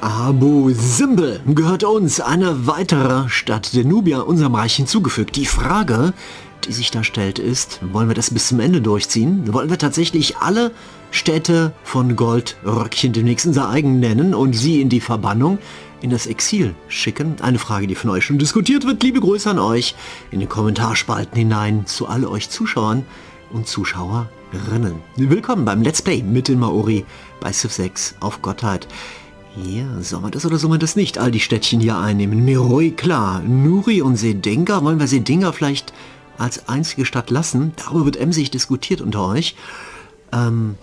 Abu Simbel gehört uns, eine weitere Stadt der Nubia unserem Reich hinzugefügt. Die Frage, die sich da stellt, ist, wollen wir das bis zum Ende durchziehen? Wollen wir tatsächlich alle Städte von Goldröckchen demnächst unser eigen nennen und sie in die Verbannung, in das Exil schicken? Eine Frage, die von euch schon diskutiert wird. Liebe Grüße an euch in den Kommentarspalten hinein zu all euch Zuschauern und Zuschauerinnen. Willkommen beim Let's Play mit den Maori bei Civ 6 auf Gottheit. Ja, soll man das oder soll man das nicht? All die Städtchen hier einnehmen. Miroi, klar. Nuri und Sedinga. Wollen wir Sedinga vielleicht als einzige Stadt lassen? Darüber wird emsig diskutiert unter euch. Ähm,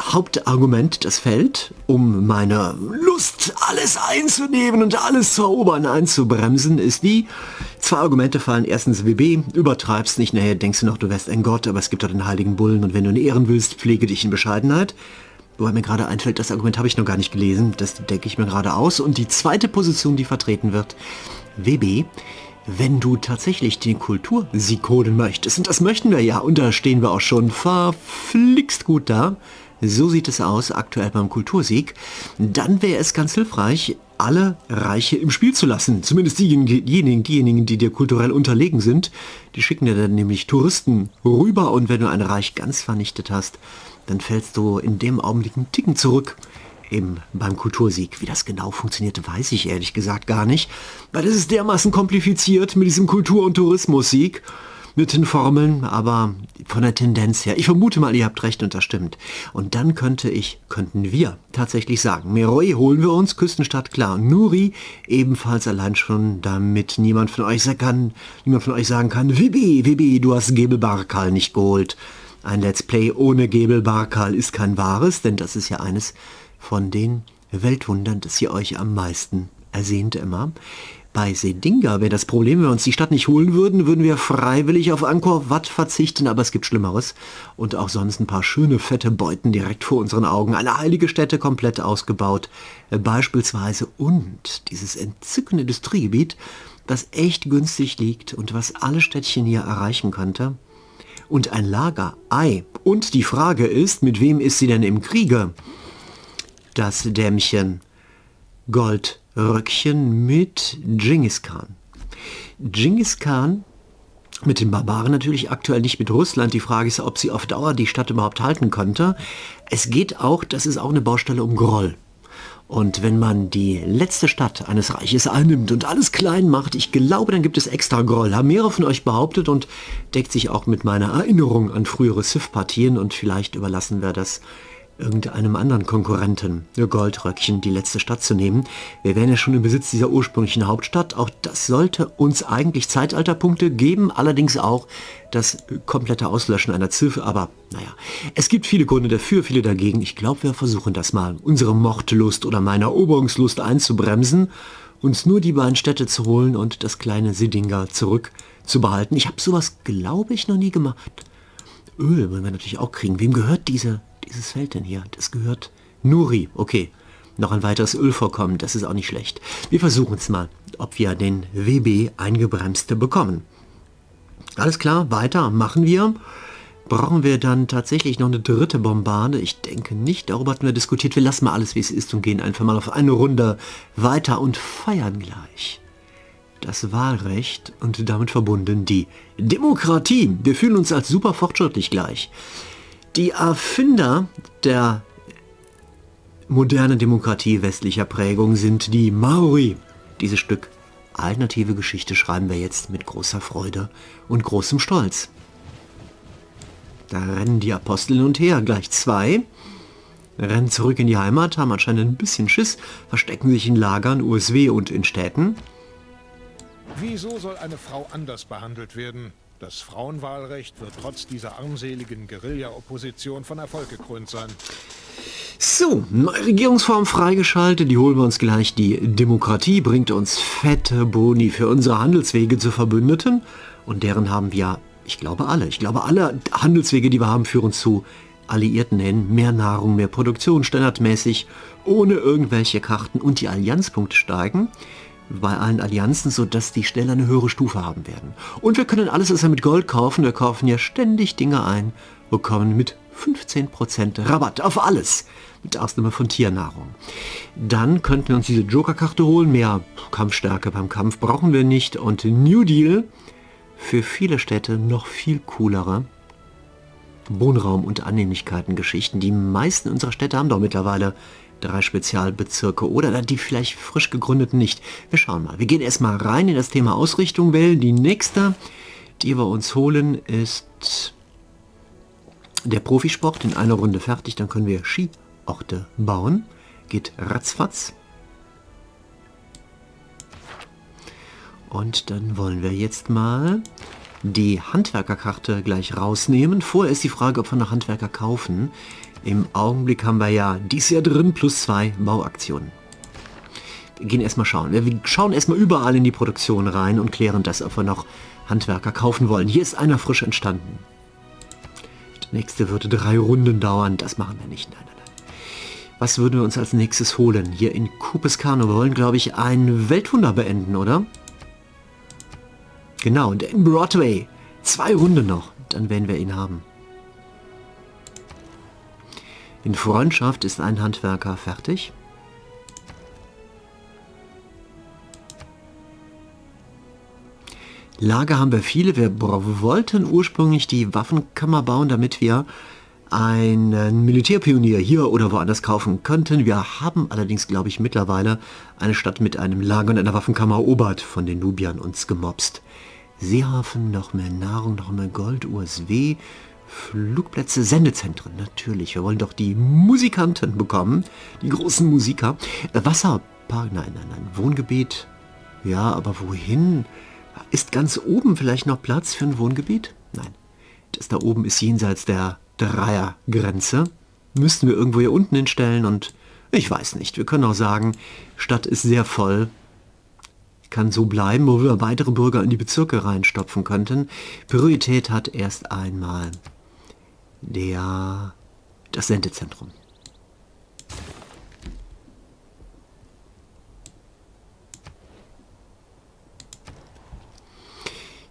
Hauptargument, das fällt, um meine Lust, alles einzunehmen und alles zu erobern, einzubremsen, ist die, zwei Argumente fallen. Erstens, WB, übertreibst nicht, nachher denkst du noch, du wärst ein Gott, aber es gibt doch den heiligen Bullen und wenn du ihn ehren willst, pflege dich in Bescheidenheit. Wobei mir gerade einfällt, das Argument habe ich noch gar nicht gelesen. Das decke ich mir gerade aus. Und die zweite Position, die vertreten wird, WB, wenn du tatsächlich den Kultursieg holen möchtest, und das möchten wir ja, und da stehen wir auch schon verflixt gut da, so sieht es aus aktuell beim Kultursieg, dann wäre es ganz hilfreich, alle Reiche im Spiel zu lassen. Zumindest diejenigen, diejenigen, die dir kulturell unterlegen sind. Die schicken dir dann nämlich Touristen rüber und wenn du ein Reich ganz vernichtet hast, dann fällst du in dem Augenblick einen Ticken zurück eben beim Kultursieg. Wie das genau funktioniert, weiß ich ehrlich gesagt gar nicht, weil es ist dermaßen kompliziert mit diesem Kultur- und Tourismussieg mit den Formeln, aber von der Tendenz her, ich vermute mal, ihr habt recht und das stimmt. Und dann könnte ich, könnten wir tatsächlich sagen, Meroi holen wir uns, Küstenstadt klar, Nuri ebenfalls allein schon, damit niemand von euch sagen kann, niemand von euch sagen kann, Vibi, Vibi, du hast Gebel Barkal nicht geholt. Ein Let's Play ohne Gebel Barkal ist kein wahres, denn das ist ja eines von den Weltwundern, das ihr euch am meisten ersehnt immer. Bei Sedinga wäre das Problem, wenn wir uns die Stadt nicht holen würden, würden wir freiwillig auf Angkor Wat verzichten, aber es gibt Schlimmeres. Und auch sonst ein paar schöne, fette Beuten direkt vor unseren Augen. Eine heilige Stätte komplett ausgebaut. Beispielsweise und dieses entzückende Industriegebiet, das echt günstig liegt und was alle Städtchen hier erreichen könnte und ein Lager Ei. Und die Frage ist, mit wem ist sie denn im Kriege? Das Dämmchen Goldröckchen mit Genghis Khan. Genghis Khan mit den Barbaren natürlich aktuell nicht mit Russland. Die Frage ist, ob sie auf Dauer die Stadt überhaupt halten könnte. Es geht auch, das ist auch eine Baustelle um Groll. Und wenn man die letzte Stadt eines Reiches einnimmt und alles klein macht, ich glaube, dann gibt es extra Groll. Haben mehrere von euch behauptet und deckt sich auch mit meiner Erinnerung an frühere Sith-Partien und vielleicht überlassen wir das irgendeinem anderen Konkurrenten Goldröckchen die letzte Stadt zu nehmen. Wir wären ja schon im Besitz dieser ursprünglichen Hauptstadt. Auch das sollte uns eigentlich Zeitalterpunkte geben, allerdings auch das komplette Auslöschen einer Ziffer. Aber naja, es gibt viele Gründe dafür, viele dagegen. Ich glaube, wir versuchen das mal, unsere Mordlust oder meine Eroberungslust einzubremsen, uns nur die beiden Städte zu holen und das kleine Sidinga zurück zu behalten. Ich habe sowas, glaube ich, noch nie gemacht. Öl wollen wir natürlich auch kriegen. Wem gehört diese dieses Feld denn hier? Das gehört Nuri. Okay, noch ein weiteres Ölvorkommen, das ist auch nicht schlecht. Wir versuchen es mal, ob wir den WB eingebremste bekommen. Alles klar, weiter machen wir. Brauchen wir dann tatsächlich noch eine dritte Bombarde? Ich denke nicht, darüber hatten wir diskutiert. Wir lassen mal alles, wie es ist und gehen einfach mal auf eine Runde weiter und feiern gleich das Wahlrecht und damit verbunden die Demokratie. Wir fühlen uns als super fortschrittlich gleich. Die Erfinder der modernen Demokratie westlicher Prägung sind die Maori. Dieses Stück alternative Geschichte schreiben wir jetzt mit großer Freude und großem Stolz. Da rennen die Apostel hin und her, gleich zwei, rennen zurück in die Heimat, haben anscheinend ein bisschen Schiss, verstecken sich in Lagern, USW und in Städten. Wieso soll eine Frau anders behandelt werden? Das Frauenwahlrecht wird trotz dieser armseligen Guerilla-Opposition von Erfolg gekrönt sein. So, neue Regierungsform freigeschaltet, die holen wir uns gleich. Die Demokratie bringt uns fette Boni für unsere Handelswege zu Verbündeten. Und deren haben wir, ich glaube alle, ich glaube alle Handelswege, die wir haben, führen zu Alliierten hin, mehr Nahrung, mehr Produktion, standardmäßig, ohne irgendwelche Karten. Und die Allianzpunkte steigen bei allen Allianzen, sodass die schnell eine höhere Stufe haben werden. Und wir können alles erstmal mit Gold kaufen. Wir kaufen ja ständig Dinge ein, bekommen mit 15% Rabatt auf alles. Mit Ausnahme von Tiernahrung. Dann könnten wir uns diese Joker-Karte holen. Mehr Kampfstärke beim Kampf brauchen wir nicht. Und New Deal für viele Städte noch viel coolere Wohnraum- und Annehmlichkeiten-Geschichten. Die meisten unserer Städte haben doch mittlerweile drei Spezialbezirke oder die vielleicht frisch gegründeten nicht. Wir schauen mal. Wir gehen erstmal rein in das Thema Ausrichtung, weil die nächste, die wir uns holen, ist der Profisport in einer Runde fertig. Dann können wir Skiorte bauen geht ratzfatz. Und dann wollen wir jetzt mal die Handwerkerkarte gleich rausnehmen. Vorher ist die Frage, ob wir noch Handwerker kaufen. Im Augenblick haben wir ja dies Jahr drin plus zwei Bauaktionen. Wir gehen erstmal schauen. Wir schauen erstmal überall in die Produktion rein und klären das, ob wir noch Handwerker kaufen wollen. Hier ist einer frisch entstanden. Der nächste würde drei Runden dauern. Das machen wir nicht. Nein, nein. Was würden wir uns als nächstes holen? Hier in Kupescano. Wir wollen, glaube ich, ein Weltwunder beenden, oder? Genau, und in Broadway. Zwei Runden noch. Dann werden wir ihn haben. In Freundschaft ist ein Handwerker fertig. Lager haben wir viele. Wir wollten ursprünglich die Waffenkammer bauen, damit wir einen Militärpionier hier oder woanders kaufen könnten. Wir haben allerdings, glaube ich, mittlerweile eine Stadt mit einem Lager und einer Waffenkammer erobert von den Nubiern uns gemobst. Seehafen, noch mehr Nahrung, noch mehr Gold, USW, Flugplätze, Sendezentren, natürlich. Wir wollen doch die Musikanten bekommen, die großen Musiker. Äh, Wasserpark, nein, nein, nein, Wohngebiet. Ja, aber wohin? Ist ganz oben vielleicht noch Platz für ein Wohngebiet? Nein, das da oben ist jenseits der Dreiergrenze. Müssten wir irgendwo hier unten hinstellen und ich weiß nicht. Wir können auch sagen, Stadt ist sehr voll. Kann so bleiben, wo wir weitere Bürger in die Bezirke reinstopfen könnten. Priorität hat erst einmal der, das Sendezentrum.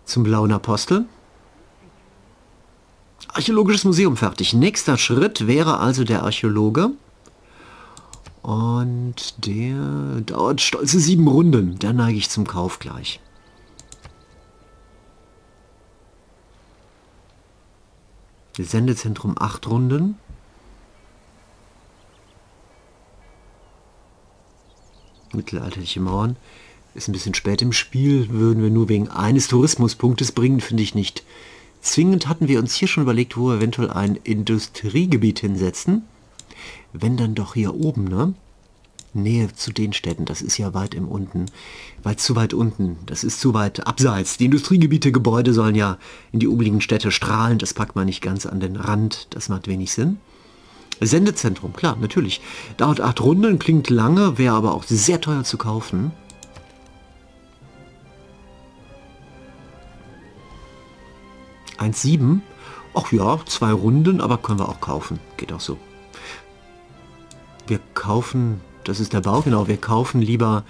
Zum blauen Apostel. Archäologisches Museum fertig. Nächster Schritt wäre also der Archäologe. Und der dauert stolze sieben Runden. Da neige ich zum Kauf gleich. Sendezentrum acht Runden. Mittelalterliche Mauern. Ist ein bisschen spät im Spiel. Würden wir nur wegen eines Tourismuspunktes bringen, finde ich nicht Zwingend hatten wir uns hier schon überlegt, wo wir eventuell ein Industriegebiet hinsetzen. Wenn dann doch hier oben, ne? Nähe zu den Städten, das ist ja weit im Unten, weit zu weit unten, das ist zu weit abseits. Die Industriegebiete, Gebäude sollen ja in die obligen Städte strahlen, das packt man nicht ganz an den Rand, das macht wenig Sinn. Sendezentrum, klar, natürlich. Dauert acht Runden, klingt lange, wäre aber auch sehr teuer zu kaufen. 1,7. Ach ja, zwei Runden, aber können wir auch kaufen. Geht auch so. Wir kaufen, das ist der Bau, genau, wir kaufen lieber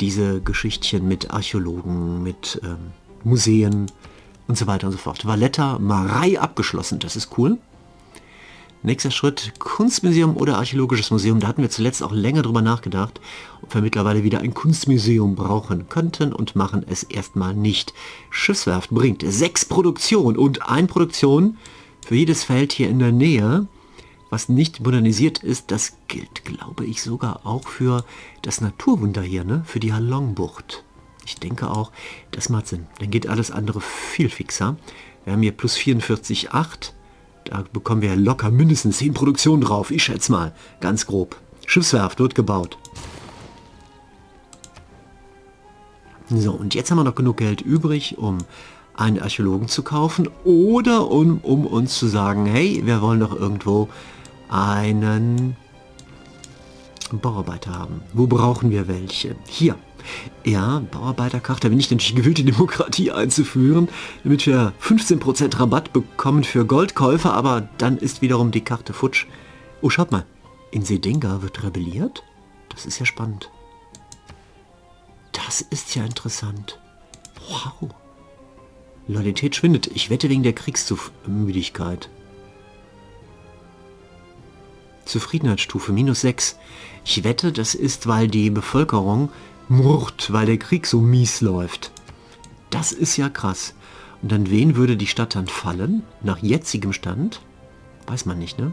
diese Geschichtchen mit Archäologen, mit ähm, Museen und so weiter und so fort. Valletta, Marei abgeschlossen, das ist cool. Nächster Schritt, Kunstmuseum oder Archäologisches Museum. Da hatten wir zuletzt auch länger drüber nachgedacht, ob wir mittlerweile wieder ein Kunstmuseum brauchen könnten und machen es erstmal nicht. Schiffswerft bringt sechs Produktionen und ein Produktion für jedes Feld hier in der Nähe, was nicht modernisiert ist. Das gilt, glaube ich, sogar auch für das Naturwunder hier, ne? für die Halongbucht. Ich denke auch, das macht Sinn. Dann geht alles andere viel fixer. Wir haben hier plus 44,8 da bekommen wir locker mindestens 10 Produktionen drauf. Ich schätze mal, ganz grob. Schiffswerft wird gebaut. So, und jetzt haben wir noch genug Geld übrig, um einen Archäologen zu kaufen oder um, um uns zu sagen, hey, wir wollen doch irgendwo einen Bauarbeiter haben. Wo brauchen wir welche? Hier. Ja, Bauarbeiterkarte, wenn ich natürlich gewillt, die Demokratie einzuführen, damit wir 15% Rabatt bekommen für Goldkäufer, aber dann ist wiederum die Karte futsch. Oh, schaut mal, in Sedinga wird rebelliert? Das ist ja spannend. Das ist ja interessant. Wow. Loyalität schwindet. Ich wette wegen der Kriegsmüdigkeit. Zufriedenheitsstufe minus 6. Ich wette, das ist, weil die Bevölkerung murrt, weil der Krieg so mies läuft. Das ist ja krass. Und an wen würde die Stadt dann fallen? Nach jetzigem Stand? Weiß man nicht, ne?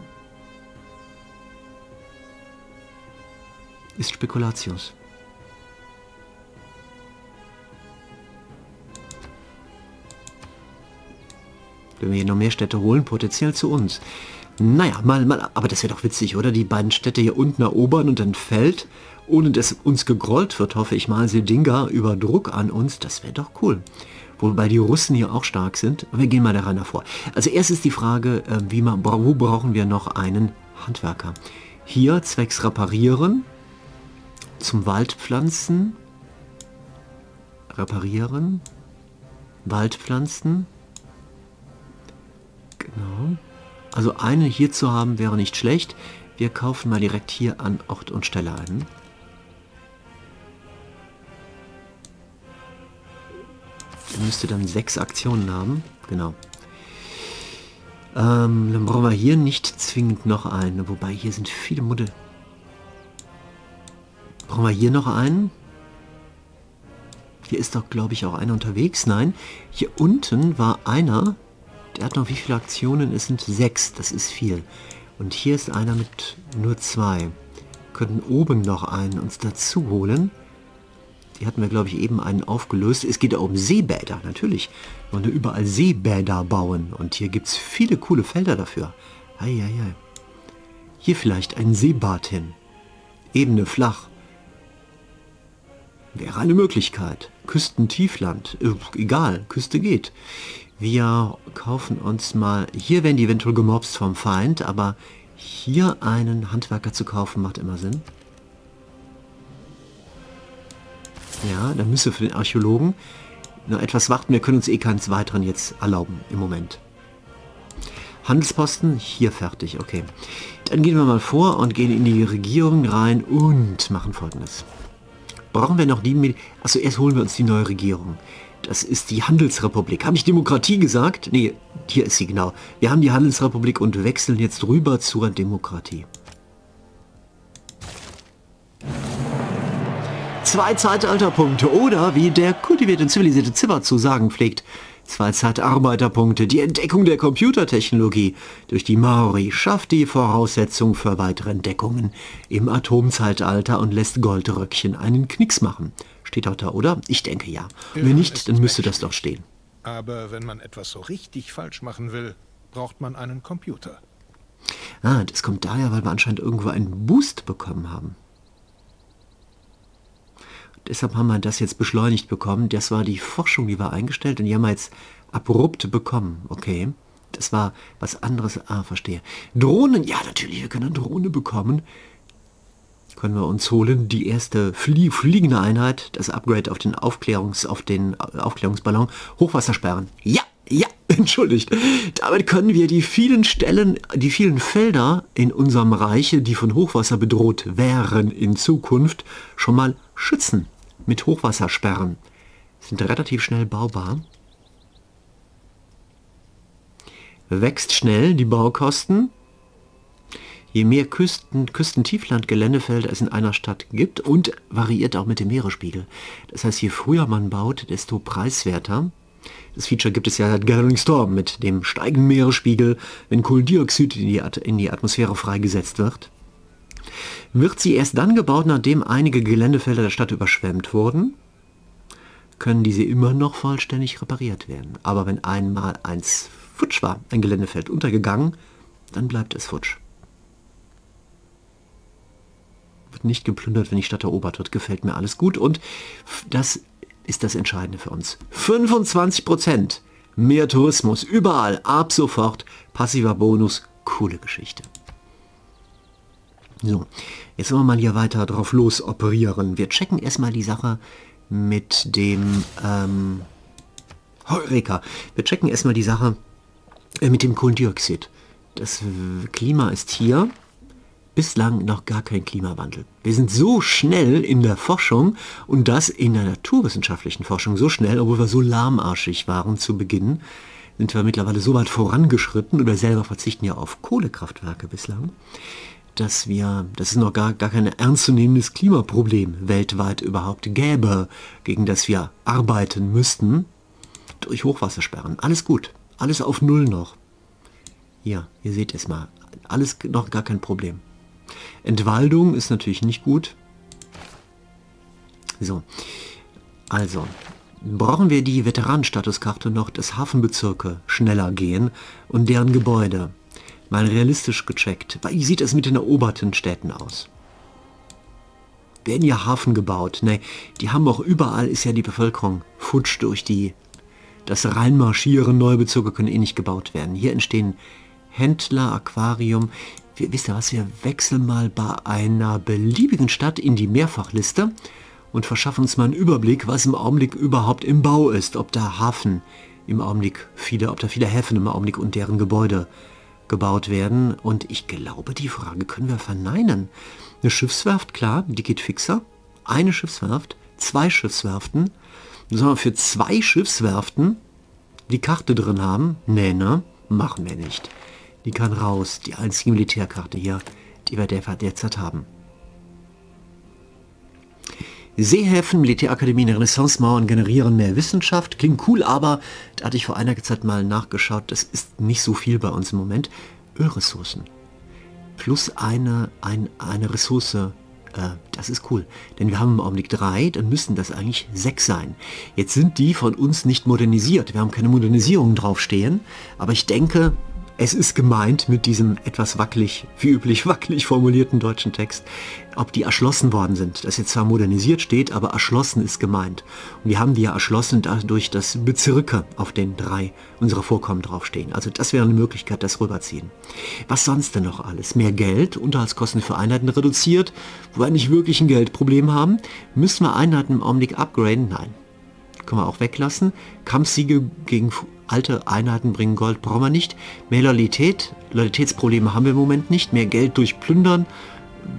Ist Spekulatius. Wenn wir hier noch mehr Städte holen, potenziell zu uns. Naja, mal, mal, aber das wäre doch witzig, oder? Die beiden Städte hier unten erobern und dann fällt, ohne dass uns gegrollt wird, hoffe ich mal, Sedinga über Druck an uns. Das wäre doch cool. Wobei die Russen hier auch stark sind. Wir gehen mal da rein davor. Also erst ist die Frage, äh, wie man, wo brauchen wir noch einen Handwerker? Hier zwecks Reparieren, zum Waldpflanzen, reparieren, Waldpflanzen, genau. Also eine hier zu haben wäre nicht schlecht. Wir kaufen mal direkt hier an Ort und Stelle ein. Der müsste dann sechs Aktionen haben. Genau. Ähm, dann brauchen wir hier nicht zwingend noch einen. Wobei hier sind viele Modelle. Brauchen wir hier noch einen? Hier ist doch, glaube ich, auch einer unterwegs. Nein, hier unten war einer. Der hat noch wie viele Aktionen? Es sind sechs. Das ist viel. Und hier ist einer mit nur zwei. Wir könnten oben noch einen uns dazu holen. Die hatten wir, glaube ich, eben einen aufgelöst. Es geht ja um Seebäder, natürlich. Wir wollen überall Seebäder bauen. Und hier gibt es viele coole Felder dafür. Eieiei. Hier vielleicht ein Seebad hin. Ebene, flach. Wäre eine Möglichkeit. Küstentiefland. Äh, egal, Küste geht. Wir kaufen uns mal... Hier werden die eventuell gemobst vom Feind, aber hier einen Handwerker zu kaufen macht immer Sinn. Ja, da müsste für den Archäologen noch etwas warten. Wir können uns eh keins weiteren jetzt erlauben im Moment. Handelsposten, hier fertig, okay. Dann gehen wir mal vor und gehen in die Regierung rein und machen folgendes. Brauchen wir noch die... Also erst holen wir uns die neue Regierung. Das ist die Handelsrepublik. Habe ich Demokratie gesagt? Nee, hier ist sie genau. Wir haben die Handelsrepublik und wechseln jetzt rüber zur Demokratie. Zwei Zeitalterpunkte oder wie der kultivierte und zivilisierte Zimmer zu sagen pflegt, Zwei Zeitarbeiterpunkte. Die Entdeckung der Computertechnologie durch die Maori schafft die Voraussetzung für weitere Entdeckungen im Atomzeitalter und lässt Goldröckchen einen Knicks machen. Steht auch da, oder? Ich denke ja. Wenn nicht, dann müsste das doch stehen. Aber wenn man etwas so richtig falsch machen will, braucht man einen Computer. Ah, das kommt daher, weil wir anscheinend irgendwo einen Boost bekommen haben. Deshalb haben wir das jetzt beschleunigt bekommen. Das war die Forschung, die war eingestellt und die haben wir jetzt abrupt bekommen. Okay. Das war was anderes. Ah, verstehe. Drohnen. Ja, natürlich, wir können eine Drohne bekommen. Können wir uns holen. Die erste flie fliegende Einheit. Das Upgrade auf den, Aufklärungs auf den Aufklärungsballon. Hochwassersperren. Ja, ja, entschuldigt. Damit können wir die vielen Stellen, die vielen Felder in unserem Reiche, die von Hochwasser bedroht wären in Zukunft, schon mal schützen mit Hochwassersperren. Sind relativ schnell baubar. Wächst schnell die Baukosten. Je mehr Küsten, Küstentiefland-Geländefelder es in einer Stadt gibt und variiert auch mit dem Meeresspiegel. Das heißt, je früher man baut, desto preiswerter. Das Feature gibt es ja seit Gathering Storm mit dem steigenden Meeresspiegel, wenn Kohlendioxid in die, in die Atmosphäre freigesetzt wird wird sie erst dann gebaut, nachdem einige Geländefelder der Stadt überschwemmt wurden, können diese immer noch vollständig repariert werden. Aber wenn einmal eins futsch war, ein Geländefeld untergegangen, dann bleibt es futsch. Wird nicht geplündert, wenn die Stadt erobert wird, gefällt mir alles gut und das ist das Entscheidende für uns. 25% mehr Tourismus, überall, ab sofort, passiver Bonus, coole Geschichte. So, jetzt wollen wir mal hier weiter drauf los operieren. Wir checken erstmal die Sache mit dem ähm, Heureka. Wir checken erstmal die Sache äh, mit dem Kohlendioxid. Das Klima ist hier bislang noch gar kein Klimawandel. Wir sind so schnell in der Forschung und das in der naturwissenschaftlichen Forschung so schnell, obwohl wir so lahmarschig waren zu Beginn, sind wir mittlerweile so weit vorangeschritten wir selber verzichten ja auf Kohlekraftwerke bislang, dass wir, dass es noch gar, gar kein ernstzunehmendes Klimaproblem weltweit überhaupt gäbe, gegen das wir arbeiten müssten, durch Hochwassersperren. Alles gut, alles auf Null noch. Hier, ihr seht es mal, alles noch gar kein Problem. Entwaldung ist natürlich nicht gut. So, also, brauchen wir die Veteranenstatuskarte noch, dass Hafenbezirke schneller gehen und deren Gebäude. Mal realistisch gecheckt. Wie sieht es mit den eroberten Städten aus? Werden ja Hafen gebaut? Ne, die haben auch überall, ist ja die Bevölkerung futsch durch die... Das Reinmarschieren, neue Bezirke können eh nicht gebaut werden. Hier entstehen Händler, Aquarium. Wir, wisst ihr was, wir wechseln mal bei einer beliebigen Stadt in die Mehrfachliste und verschaffen uns mal einen Überblick, was im Augenblick überhaupt im Bau ist. Ob da Hafen im Augenblick viele, ob da viele Häfen im Augenblick und deren Gebäude gebaut werden. Und ich glaube, die Frage können wir verneinen. Eine Schiffswerft, klar, die geht fixer. Eine Schiffswerft, zwei Schiffswerften. Sollen wir für zwei Schiffswerften die Karte drin haben? Nee, ne? Machen wir nicht. Die kann raus. Die einzige Militärkarte hier, die wir derzeit haben. Seehäfen, Militärakademien, Renaissance-Mauern generieren mehr Wissenschaft. Klingt cool, aber da hatte ich vor einiger Zeit mal nachgeschaut, das ist nicht so viel bei uns im Moment. Ölressourcen. Plus eine, ein, eine Ressource, äh, das ist cool. Denn wir haben im Augenblick drei, dann müssten das eigentlich sechs sein. Jetzt sind die von uns nicht modernisiert. Wir haben keine Modernisierung draufstehen. Aber ich denke, es ist gemeint mit diesem etwas wackelig, wie üblich wackelig formulierten deutschen Text, ob die erschlossen worden sind. Das jetzt zwar modernisiert steht, aber erschlossen ist gemeint. Und wir haben die ja erschlossen dadurch, dass Bezirke auf den drei unserer Vorkommen draufstehen. Also das wäre eine Möglichkeit, das rüberziehen. Was sonst denn noch alles? Mehr Geld, Unterhaltskosten für Einheiten reduziert, wo wir nicht wirklich ein Geldproblem haben. Müssen wir Einheiten im Augenblick upgraden? Nein. Können wir auch weglassen. Kampfsiege gegen alte Einheiten bringen Gold, brauchen wir nicht. Mehr Loyalität, Loyalitätsprobleme haben wir im Moment nicht. Mehr Geld durch Plündern,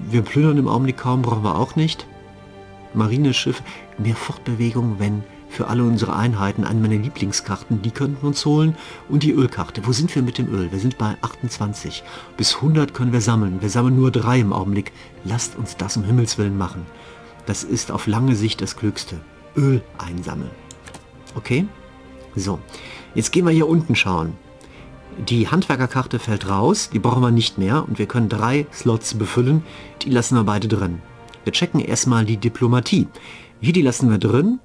wir plündern im Augenblick kaum, brauchen wir auch nicht. Marineschiff, mehr Fortbewegung, wenn für alle unsere Einheiten eine meiner Lieblingskarten, die könnten wir uns holen. Und die Ölkarte. Wo sind wir mit dem Öl? Wir sind bei 28. Bis 100 können wir sammeln. Wir sammeln nur drei im Augenblick. Lasst uns das um Himmels Willen machen. Das ist auf lange Sicht das Klügste. Öl einsammeln. Okay? So, jetzt gehen wir hier unten schauen. Die Handwerkerkarte fällt raus, die brauchen wir nicht mehr und wir können drei Slots befüllen, die lassen wir beide drin. Wir checken erstmal die Diplomatie. Hier die lassen wir drin.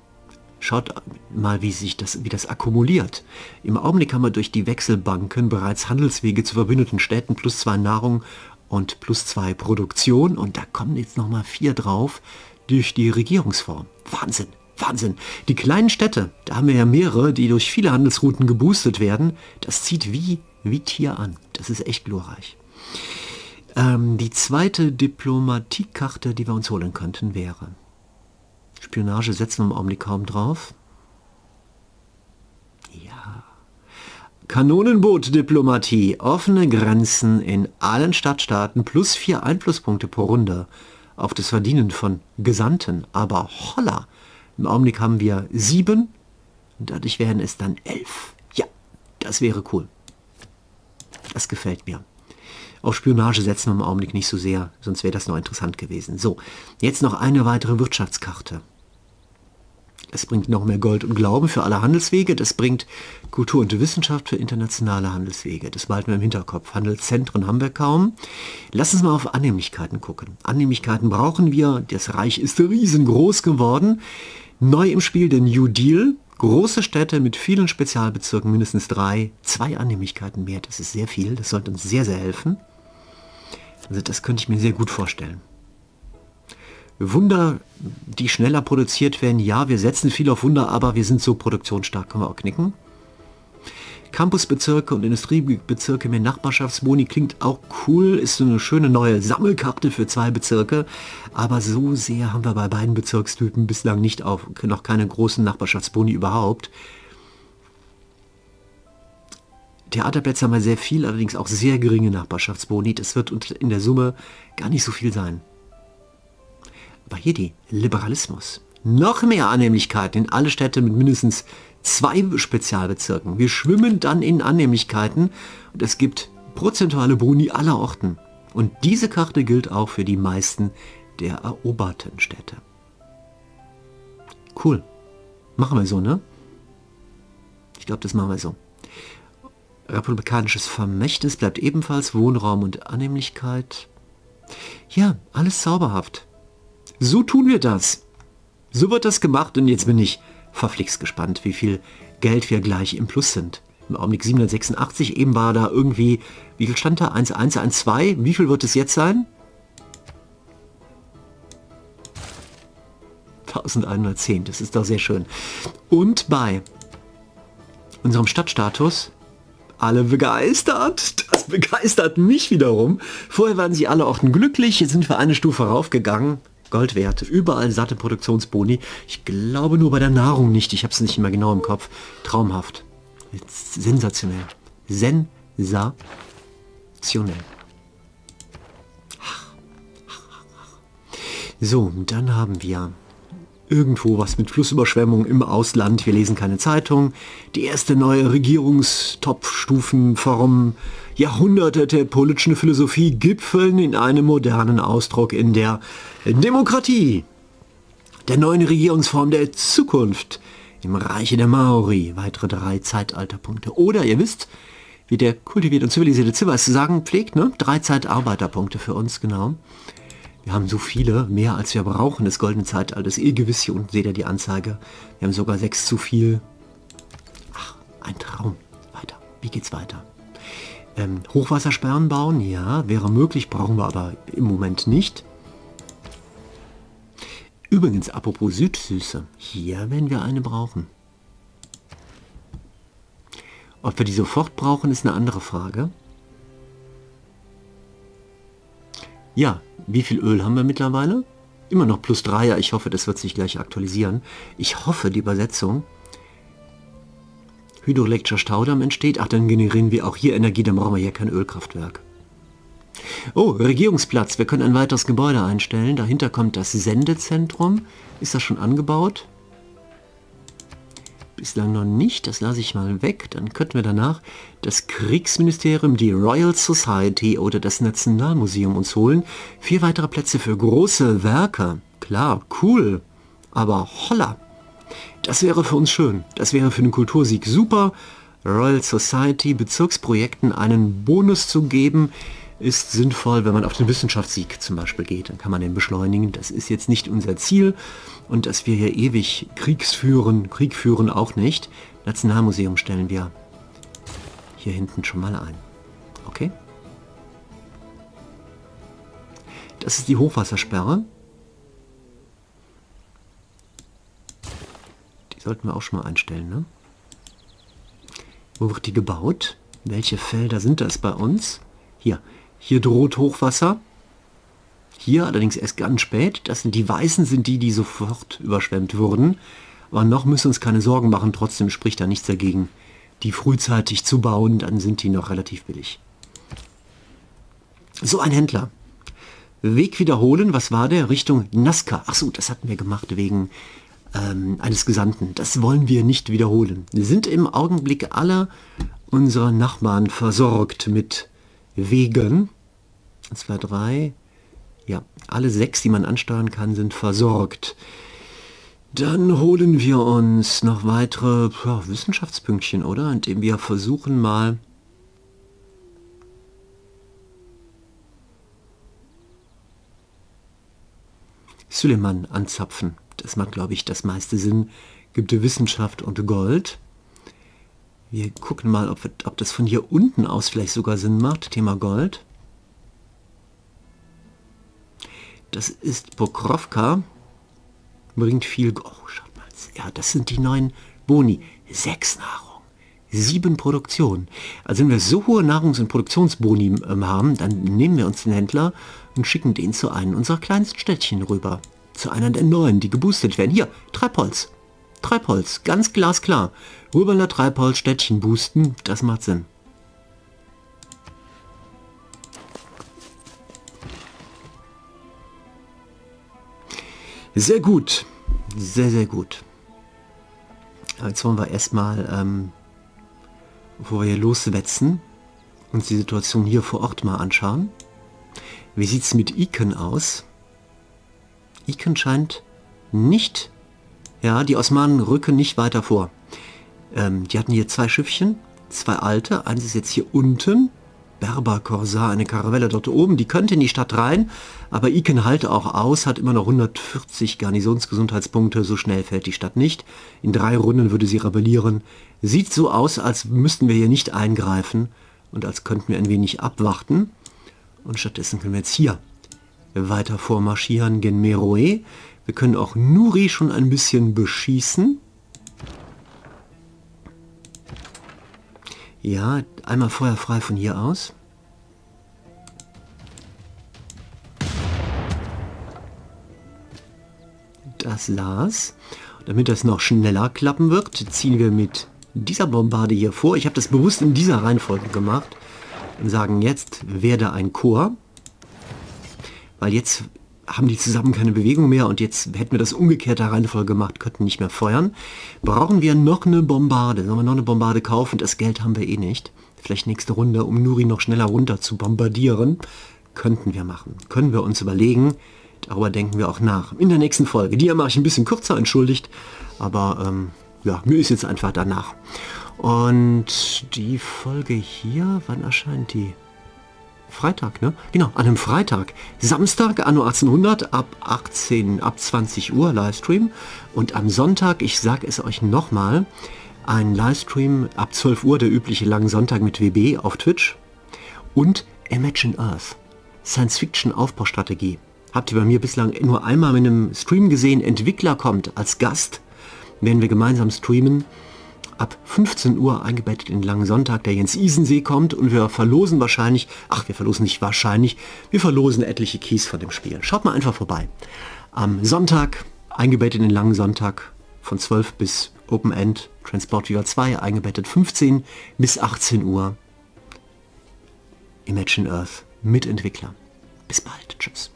Schaut mal, wie sich das, wie das akkumuliert. Im Augenblick haben wir durch die Wechselbanken bereits Handelswege zu verbündeten Städten plus zwei Nahrung und plus zwei Produktion und da kommen jetzt nochmal vier drauf durch die Regierungsform. Wahnsinn! Wahnsinn. Die kleinen Städte, da haben wir ja mehrere, die durch viele Handelsrouten geboostet werden. Das zieht wie, wie Tier an. Das ist echt glorreich. Ähm, die zweite Diplomatiekarte, die wir uns holen könnten, wäre Spionage setzen wir im Augenblick kaum drauf. Ja. Kanonenboot-Diplomatie, offene Grenzen in allen Stadtstaaten plus vier Einflusspunkte pro Runde auf das Verdienen von Gesandten. Aber holla, im Augenblick haben wir sieben und dadurch wären es dann elf. Ja, das wäre cool. Das gefällt mir. Auf Spionage setzen wir im Augenblick nicht so sehr, sonst wäre das noch interessant gewesen. So, jetzt noch eine weitere Wirtschaftskarte. Es bringt noch mehr Gold und Glauben für alle Handelswege. Das bringt Kultur und Wissenschaft für internationale Handelswege. Das behalten wir im Hinterkopf. Handelszentren haben wir kaum. Lass uns mal auf Annehmlichkeiten gucken. Annehmlichkeiten brauchen wir. Das Reich ist riesengroß geworden. Neu im Spiel der New Deal. Große Städte mit vielen Spezialbezirken, mindestens drei. Zwei Annehmlichkeiten mehr. Das ist sehr viel. Das sollte uns sehr, sehr helfen. Also das könnte ich mir sehr gut vorstellen. Wunder, die schneller produziert werden, ja, wir setzen viel auf Wunder, aber wir sind so produktionsstark, können wir auch knicken. Campusbezirke und Industriebezirke mit Nachbarschaftsboni klingt auch cool, ist so eine schöne neue Sammelkarte für zwei Bezirke, aber so sehr haben wir bei beiden Bezirkstypen bislang nicht auf, noch keine großen Nachbarschaftsboni überhaupt. Theaterplätze haben wir sehr viel, allerdings auch sehr geringe Nachbarschaftsboni. Das wird in der Summe gar nicht so viel sein war hier die Liberalismus. Noch mehr Annehmlichkeiten in alle Städte mit mindestens zwei Spezialbezirken. Wir schwimmen dann in Annehmlichkeiten und es gibt prozentuale Boni aller Orten. Und diese Karte gilt auch für die meisten der eroberten Städte. Cool. Machen wir so, ne? Ich glaube, das machen wir so. Republikanisches Vermächtnis bleibt ebenfalls Wohnraum und Annehmlichkeit. Ja, alles zauberhaft. So tun wir das. So wird das gemacht und jetzt bin ich verflixt gespannt, wie viel Geld wir gleich im Plus sind. Im Augenblick 786, eben war da irgendwie, wie viel stand da? 1112, wie viel wird es jetzt sein? 1110, das ist doch sehr schön. Und bei unserem Stadtstatus alle begeistert. Das begeistert mich wiederum. Vorher waren sie alle Orten glücklich, jetzt sind wir eine Stufe raufgegangen. Gold wert, überall satte Produktionsboni. Ich glaube nur bei der Nahrung nicht, ich habe es nicht immer genau im Kopf. Traumhaft. Sensationell. Sensationell. So, dann haben wir irgendwo was mit Flussüberschwemmung im Ausland. Wir lesen keine Zeitung. Die erste neue Regierungstopfstufenform. Jahrhunderte der politischen Philosophie gipfeln in einem modernen Ausdruck in der Demokratie. Der neuen Regierungsform der Zukunft. Im Reiche der Maori. Weitere drei Zeitalterpunkte. Oder ihr wisst, wie der kultivierte und zivilisierte Zimmer es zu sagen pflegt, ne? Drei Zeitarbeiterpunkte für uns, genau. Wir haben so viele, mehr als wir brauchen, des goldenen Zeitalters. Ihr gewiss, hier unten seht ihr die Anzeige. Wir haben sogar sechs zu viel. Ach, ein Traum. Weiter. Wie geht's weiter? Ähm, Hochwassersperren bauen, ja, wäre möglich, brauchen wir aber im Moment nicht. Übrigens, apropos Südsüße, hier werden wir eine brauchen. Ob wir die sofort brauchen, ist eine andere Frage. Ja, wie viel Öl haben wir mittlerweile? Immer noch plus 3, ja, ich hoffe, das wird sich gleich aktualisieren. Ich hoffe, die Übersetzung. Hydroelektrischer Staudamm entsteht. Ach, dann generieren wir auch hier Energie, dann brauchen wir hier kein Ölkraftwerk. Oh, Regierungsplatz. Wir können ein weiteres Gebäude einstellen. Dahinter kommt das Sendezentrum. Ist das schon angebaut? Bislang noch nicht, das lasse ich mal weg. Dann könnten wir danach das Kriegsministerium, die Royal Society oder das Nationalmuseum uns holen. Vier weitere Plätze für große Werke. Klar, cool. Aber holla. Das wäre für uns schön. Das wäre für den Kultursieg super. Royal Society Bezirksprojekten einen Bonus zu geben, ist sinnvoll, wenn man auf den Wissenschaftssieg zum Beispiel geht. Dann kann man den beschleunigen. Das ist jetzt nicht unser Ziel. Und dass wir hier ewig Kriegs führen, Krieg führen auch nicht. Nationalmuseum stellen wir hier hinten schon mal ein. Okay? Das ist die Hochwassersperre. Sollten wir auch schon mal einstellen, ne? Wo wird die gebaut? Welche Felder sind das bei uns? Hier, hier droht Hochwasser. Hier allerdings erst ganz spät. Das sind die Weißen sind die, die sofort überschwemmt wurden. Aber noch müssen wir uns keine Sorgen machen. Trotzdem spricht da nichts dagegen, die frühzeitig zu bauen. Dann sind die noch relativ billig. So ein Händler. Weg wiederholen. Was war der? Richtung Nazca. Achso, das hatten wir gemacht wegen ähm, eines Gesandten. Das wollen wir nicht wiederholen. Wir sind im Augenblick alle unserer Nachbarn versorgt mit Wegen. 2, 3, ja, alle sechs, die man ansteuern kann, sind versorgt. Dann holen wir uns noch weitere ja, Wissenschaftspünktchen, oder? Indem wir versuchen mal... Suleiman anzapfen. Das macht, glaube ich, das meiste Sinn. Gibt Wissenschaft und Gold. Wir gucken mal, ob, ob das von hier unten aus vielleicht sogar Sinn macht. Thema Gold. Das ist Pokrovka. Bringt viel... Oh, schaut mal. Ja, das sind die neuen Boni. Sechs Nahrung. Sieben Produktion. Also wenn wir so hohe Nahrungs- und Produktionsboni ähm, haben, dann nehmen wir uns den Händler und schicken den zu einem unserer kleinsten Städtchen rüber. Zu einer der neuen, die geboostet werden. Hier, Treibholz. Treibholz, ganz glasklar. Rüber in der Treibholz Städtchen boosten, das macht Sinn. Sehr gut. Sehr, sehr gut. Jetzt wollen wir erstmal, ähm, bevor wir hier loswetzen, uns die Situation hier vor Ort mal anschauen. Wie sieht es mit Icon aus? Icon scheint nicht... Ja, die Osmanen rücken nicht weiter vor. Ähm, die hatten hier zwei Schiffchen, zwei alte. Eines ist jetzt hier unten. Berber Corsar, eine Karavelle dort oben. Die könnte in die Stadt rein, aber Icon halte auch aus, hat immer noch 140 Garnisonsgesundheitspunkte. So schnell fällt die Stadt nicht. In drei Runden würde sie rebellieren. Sieht so aus, als müssten wir hier nicht eingreifen und als könnten wir ein wenig abwarten. Und stattdessen können wir jetzt hier weiter vormarschieren gen Meroe. Wir können auch Nuri schon ein bisschen beschießen. Ja, einmal Feuer frei von hier aus. Das las. Damit das noch schneller klappen wird, ziehen wir mit dieser Bombarde hier vor. Ich habe das bewusst in dieser Reihenfolge gemacht und sagen jetzt, werde ein Chor. Weil jetzt haben die zusammen keine Bewegung mehr und jetzt hätten wir das umgekehrte Reihenfolge gemacht, könnten nicht mehr feuern. Brauchen wir noch eine Bombarde? Sollen wir noch eine Bombarde kaufen? Das Geld haben wir eh nicht. Vielleicht nächste Runde, um Nuri noch schneller runter zu bombardieren. Könnten wir machen. Können wir uns überlegen. Darüber denken wir auch nach. In der nächsten Folge. Die mache ich ein bisschen kürzer, entschuldigt. Aber ähm, ja, mir ist jetzt einfach danach. Und die Folge hier, wann erscheint die? Freitag, ne? Genau, an einem Freitag. Samstag, anno 1800, ab 18, ab 20 Uhr Livestream. Und am Sonntag, ich sage es euch nochmal, ein Livestream ab 12 Uhr, der übliche langen Sonntag mit WB auf Twitch. Und Imagine Earth, Science-Fiction-Aufbaustrategie. Habt ihr bei mir bislang nur einmal mit einem Stream gesehen, Entwickler kommt als Gast werden wir gemeinsam streamen. Ab 15 Uhr eingebettet in langen Sonntag, der Jens Isensee kommt und wir verlosen wahrscheinlich, ach wir verlosen nicht wahrscheinlich, wir verlosen etliche Keys von dem Spiel. Schaut mal einfach vorbei. Am Sonntag, eingebettet in den langen Sonntag, von 12 bis Open End, Transport Viewer 2, eingebettet 15 bis 18 Uhr. Imagine Earth mit Entwickler. Bis bald. Tschüss.